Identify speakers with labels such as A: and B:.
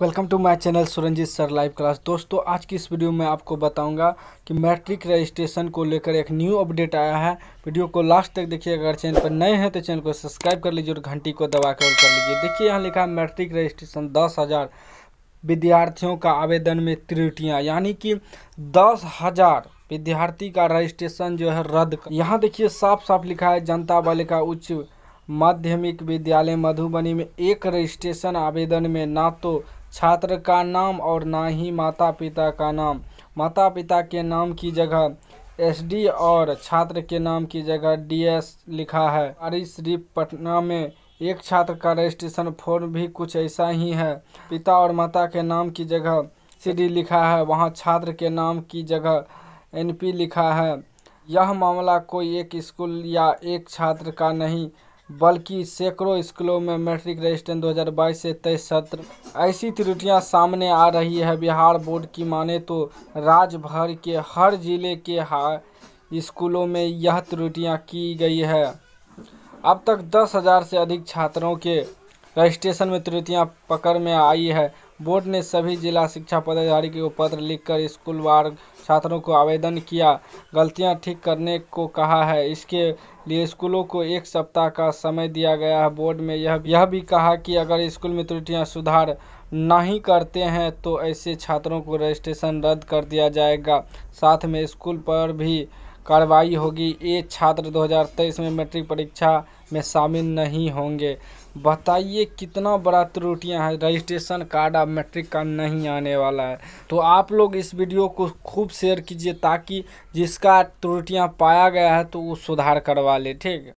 A: Welcome to my channel Suranjit sir live class दोस्तों, आज की इस वीडियो में आपको बताऊँगा कि मैट्रिक रजिस्ट्रेशन को लेकर एक न्यू अपडेट आया है। वीडियो को लास्ट तक देखिए। अगर चैनल पर नए हैं तो चैनल को सब्सक्राइब कर लीजिए और घंटी को दबा कर कर लीजिए। देखिए, यहाँ लिखा है मैट्रिक रजिस्ट्रेशन दस हज़ार विद्यार्थियों का आवेदन में त्रुटियाँ। यानी कि दस हज़ार विद्यार्थी का रजिस्ट्रेशन जो है रद्द यहाँ देखिए साफ़ साफ़ लिखा है, जनता बालिका उच्च माध्यमिक विद्यालय मधुबनी में एक रजिस्ट्रेशन आवेदन में ना तो छात्र का नाम और ना ही माता पिता का नाम। माता पिता के नाम की जगह एसडी और छात्र के नाम की जगह डीएस लिखा है। अरी शरीफ पटना में एक छात्र का रजिस्ट्रेशन फॉर्म भी कुछ ऐसा ही है। पिता और माता के नाम की जगह सीडी लिखा है। वहाँ छात्र के नाम की जगह एनपी लिखा है। यह मामला कोई एक स्कूल या एक छात्र का नहीं बल्कि सैकड़ों स्कूलों में मैट्रिक रजिस्ट्रेशन 2022 से तेईस सत्र। ऐसी त्रुटियाँ सामने आ रही है। बिहार बोर्ड की माने तो राज्य भर के हर ज़िले के स्कूलों में यह त्रुटियाँ की गई है। अब तक दस हज़ार से अधिक छात्रों के रजिस्ट्रेशन में त्रुटियाँ पकड़ में आई है। बोर्ड ने सभी जिला शिक्षा पदाधिकारी को पत्र लिखकर स्कूलवार छात्रों को आवेदन किया। गलतियाँ ठीक करने को कहा है। इसके लिए स्कूलों को एक सप्ताह का समय दिया गया है। बोर्ड में यह यह भी कहा कि अगर स्कूल में त्रुटियाँ सुधार नहीं करते हैं तो ऐसे छात्रों को रजिस्ट्रेशन रद्द कर दिया जाएगा। साथ में स्कूल पर भी कार्रवाई होगी। ये छात्र 2023 में मैट्रिक परीक्षा में शामिल नहीं होंगे। बताइए कितना बड़ा त्रुटियाँ हैं, रजिस्ट्रेशन कार्ड अब मैट्रिक का नहीं आने वाला है। तो आप लोग इस वीडियो को खूब शेयर कीजिए ताकि जिसका त्रुटियाँ पाया गया है तो वो सुधार करवा ले, ठीक?